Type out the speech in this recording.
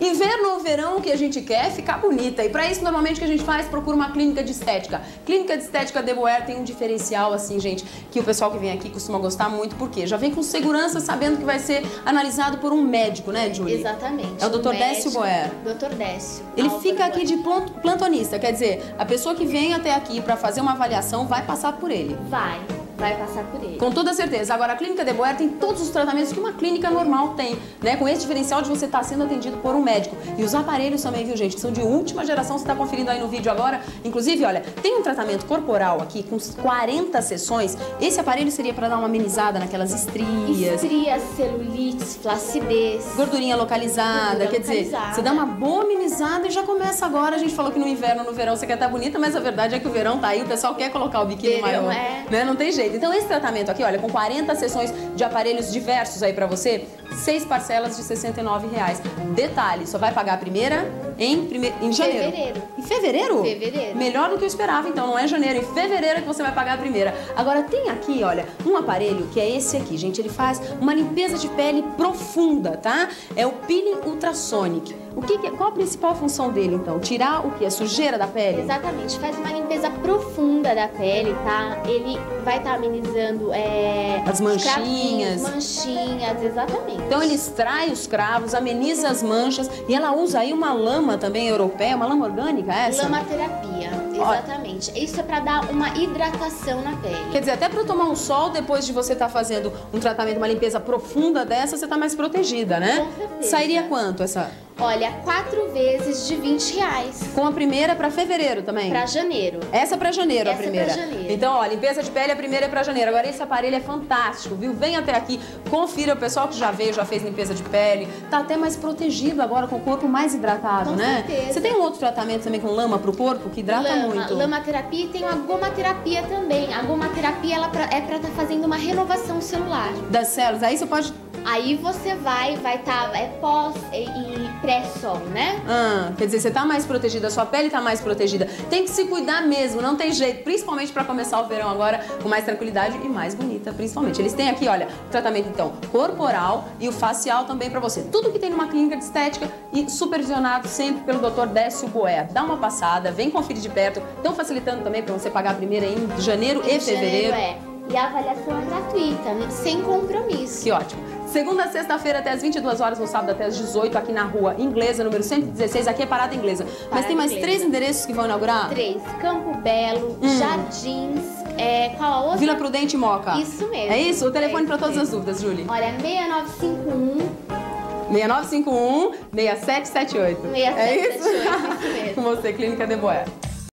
Inverno ou verão, o que a gente quer é ficar bonita. E para isso, normalmente, o que a gente faz? Procura uma clínica de estética. Clínica de estética de Boer tem um diferencial, assim, gente, que o pessoal que vem aqui costuma gostar muito, porque já vem com segurança, sabendo que vai ser analisado por um médico, né, Julie? Exatamente. É o Dr. Décio Boer. Dr. Décio. Ele Álvaro fica aqui de plantonista, quer dizer, a pessoa que vem até aqui para fazer uma avaliação vai passar por ele. Vai, vai passar por ele. Com toda certeza. Agora, a clínica de Boer tem todos os tratamentos que uma clínica normal tem, né? Com esse diferencial de você estar sendo atendido por um médico. E os aparelhos também, viu, gente? Que são de última geração, você está conferindo aí no vídeo agora. Inclusive, olha, tem um tratamento corporal aqui com 40 sessões. Esse aparelho seria para dar uma amenizada naquelas estrias. Estrias, celulites, flacidez. Gordurinha localizada, Gordura quer dizer, localizada. você dá uma boa amenizada e já começa agora. A gente falou que no inverno, no verão você quer estar bonita, mas a verdade é que o verão tá aí, o pessoal quer colocar o biquíni Verão maior. é. Né? Não tem jeito. Então esse tratamento aqui, olha, com 40 sessões de aparelhos diversos aí pra você, seis parcelas de 69 reais. Detalhe, só vai pagar a primeira em, prime... em janeiro. Fevereiro. Em fevereiro? Fevereiro. Melhor do que eu esperava, então, não é janeiro, em fevereiro é que você vai pagar a primeira. Agora tem aqui, olha, um aparelho que é esse aqui, gente. Ele faz uma limpeza de pele profunda, tá? É o peeling ultrasonic. O que, que é- qual a principal função dele, então? Tirar o que? A sujeira da pele? Exatamente, faz uma limpeza profunda da pele, tá? Ele vai estar amenizando é, As manchinhas. manchinhas, exatamente. Então ele extrai os cravos, ameniza as manchas e ela usa aí uma lama também europeia, uma lama orgânica essa? Lama terapia, exatamente. Isso é pra dar uma hidratação na pele. Quer dizer, até para tomar um sol depois de você estar fazendo um tratamento, uma limpeza profunda dessa, você tá mais protegida, né? Com certeza. Sairia quanto essa? Olha, quatro vezes de 20 reais Com a primeira para fevereiro também? pra janeiro. Essa para janeiro, a Essa é primeira. pra janeiro. Então, ó, limpeza de pele, a primeira é para janeiro. Agora, esse aparelho é fantástico, viu? Vem até aqui, confira o pessoal que já veio, já fez limpeza de pele. Tá até mais protegido agora, com o corpo mais hidratado, Com né? certeza. Você tem um outro tratamento também com lama pro corpo que hidrata lama, muito? lama terapia e tem a gomaterapia também. A gomaterapia ela é pra estar fazendo uma renovação celular. Das células. Aí você pode. Aí você vai, vai estar é pós e, e pré-sol, né? Ah, quer dizer, você tá mais protegida, a sua pele tá mais protegida. Tem que se cuidar mesmo, não tem jeito. Principalmente para começar o verão agora com mais tranquilidade e mais bonita, principalmente. Eles têm aqui, olha, o tratamento então corporal e o facial também para você. Tudo que tem numa clínica de estética e supervisionado sempre pelo Dr. Décio Boer. Dá uma passada, vem conferir de perto. Estão facilitando também para você pagar a primeira em janeiro e Em fevereiro. janeiro, é. E a avaliação é gratuita, sem compromisso. Que ótimo. Segunda a sexta-feira até as 22 horas, no sábado até as 18, aqui na rua Inglesa, número 116, aqui é Parada Inglesa. Mas Parada tem mais Inglesa. três endereços que vão inaugurar? Três, Campo Belo, Hum. Jardins, é, qual a outra? Vila Prudente e Moca. Isso mesmo. É isso? O telefone É para todas as dúvidas, Julie. Olha, 6951 6951 6778. 6778, É isso? isso mesmo. Com você, Clínica de Boé.